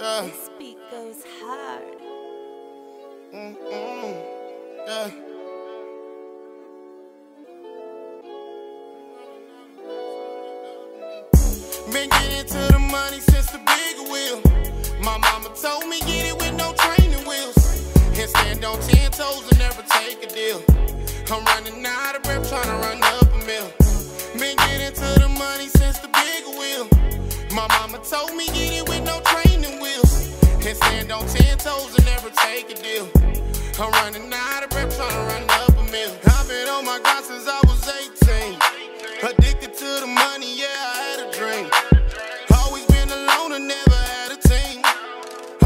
Yeah. This beat goes hard. Mm-mm. Yeah. Been getting to the money since the big wheel. My mama told me get it with no training wheels. And stand on ten toes and never take a deal. I'm running out of breath trying to run up a mill. Been getting to the money since the big wheel. My mama told me get it with no training wheels. And stand on ten toes and never take a deal. I'm running out of breath trying to run up a mill. I've been on my grind since I was 18. Addicted to the money, yeah, I had a dream. Always been alone and never had a team.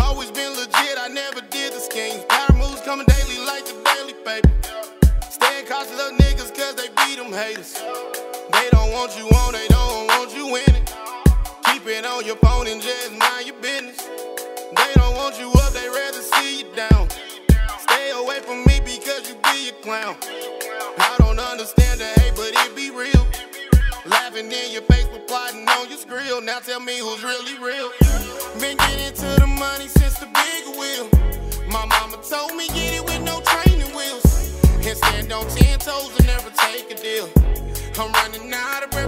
Always been legit, I never did the schemes. Power moves coming daily like the daily paper. Staying cautious of niggas cause they beat them haters. They don't want you on, they don't want you in it. Keep it on your phone and just mind your business. Want you up, they rather see you down. Stay away from me because you be a clown. I don't understand the hate, but it be real. Laughing in your face, but plotting on your grill. Now tell me who's really real. Been getting to the money since the big wheel. My mama told me get it with no training wheels. And stand on ten toes and never take a deal. I'm running out of breath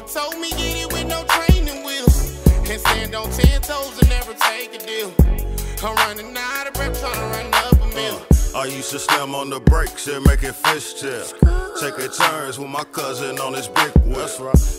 mama told me get it with no training wheels. And stand on ten toes and never take a deal. I'm running out of breath trying to run up a mill. Uh, I used to slam on the brakes and make it fishtail. Taking turns with my cousin on his big wheel.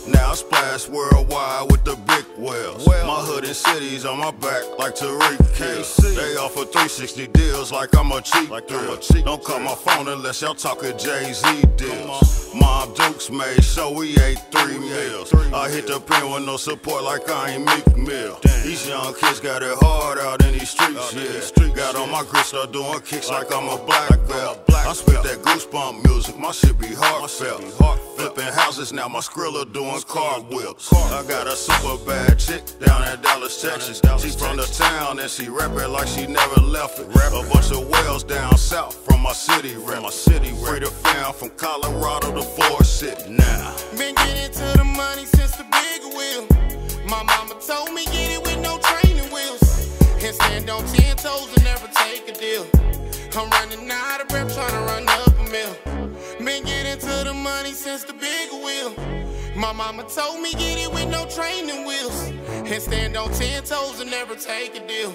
Now I splash worldwide with the big whales. My hood and cities on my back like Tyreek Hill. They offer 360 deals like I'm a cheap thrill. Don't call my phone unless y'all talking Jay-Z deals. Mob Dukes made so we ate three meals. I hit the pin with no support like I ain't Meek Mill. These young kids got it hard out in these streets, yeah. Got on my grip, start doing kicks like I'm a black belt. I spit that goosebump music, my shit be heartfelt. Flipping houses, now my skrilla doing cartwheels. I got a super bad chick down in Dallas, Texas. She from the town and she rapping like she never left it. A bunch of wells down south from my city, rap. my city. Free to fam from Colorado to Forest City. Now. Been getting to the money since the big wheel. My mama told me get it And stand on ten toes and never take a deal. I'm running out of breath trying to run up a mill. Been getting to the money since the big wheel. My mama told me get it with no training wheels. And stand on ten toes and never take a deal.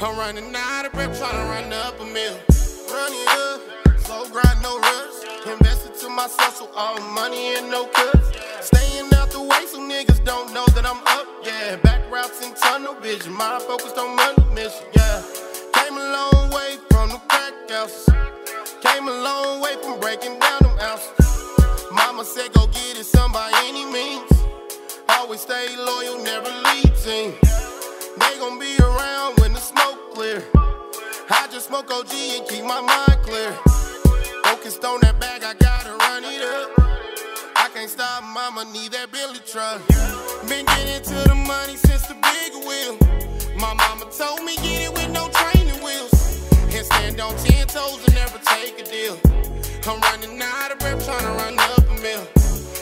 I'm running out of breath trying to run up a mill. Run it up, slow grind, no rush. Invested to myself, so all money and no cuts. Staying out the way so niggas don't know that I'm up, yeah. Back routes and tunnel vision, mind focused on money mission, yeah. Came a long way from the crack houses. Came a long way from breaking down them ounces. Mama said go get it, son, by any means. Always stay loyal, never leave team. They gon' be around when the smoke clear. I just smoke OG and keep my mind clear. Focused on that bag, I gotta run it up. Can't stop, mama, need that Billy truck. Been getting to the money since the big wheel. My mama told me get it with no training wheels. And stand on ten toes and never take a deal. I'm running out of breath trying to run up a mill.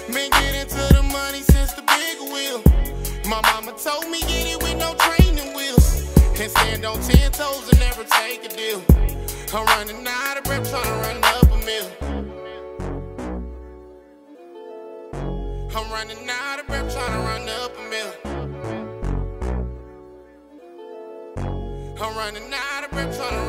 Been getting to the money since the big wheel. My mama told me get it with no training wheels. And stand on ten toes and never take a deal. I'm running out of breath trying to run up a mill. I'm running out of breath trying to run up a mill. I'm running out of breath trying to